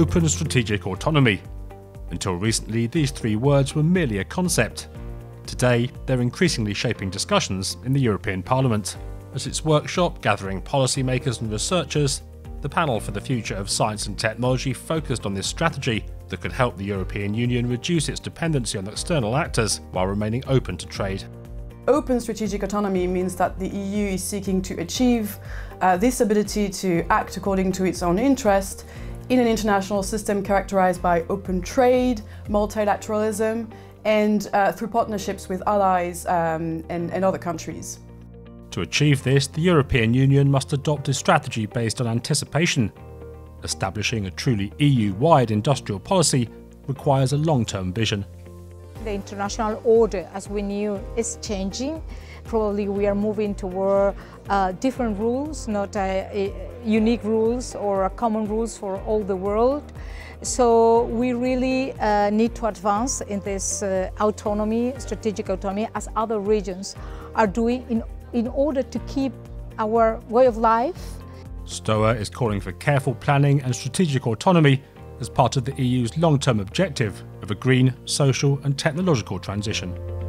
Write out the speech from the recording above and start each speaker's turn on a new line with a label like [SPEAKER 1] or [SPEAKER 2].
[SPEAKER 1] open strategic autonomy. Until recently, these three words were merely a concept. Today, they're increasingly shaping discussions in the European Parliament. At its workshop gathering policymakers and researchers, the panel for the future of science and technology focused on this strategy that could help the European Union reduce its dependency on external actors while remaining open to trade.
[SPEAKER 2] Open strategic autonomy means that the EU is seeking to achieve uh, this ability to act according to its own interest in an international system characterized by open trade, multilateralism, and uh, through partnerships with allies um, and, and other countries.
[SPEAKER 1] To achieve this, the European Union must adopt a strategy based on anticipation. Establishing a truly EU wide industrial policy requires a long term vision.
[SPEAKER 3] The international order, as we knew, is changing. Probably we are moving toward uh, different rules, not uh, unique rules or common rules for all the world. So we really uh, need to advance in this uh, autonomy, strategic autonomy, as other regions are doing in, in order to keep our way of life.
[SPEAKER 1] STOA is calling for careful planning and strategic autonomy as part of the EU's long term objective of a green, social, and technological transition.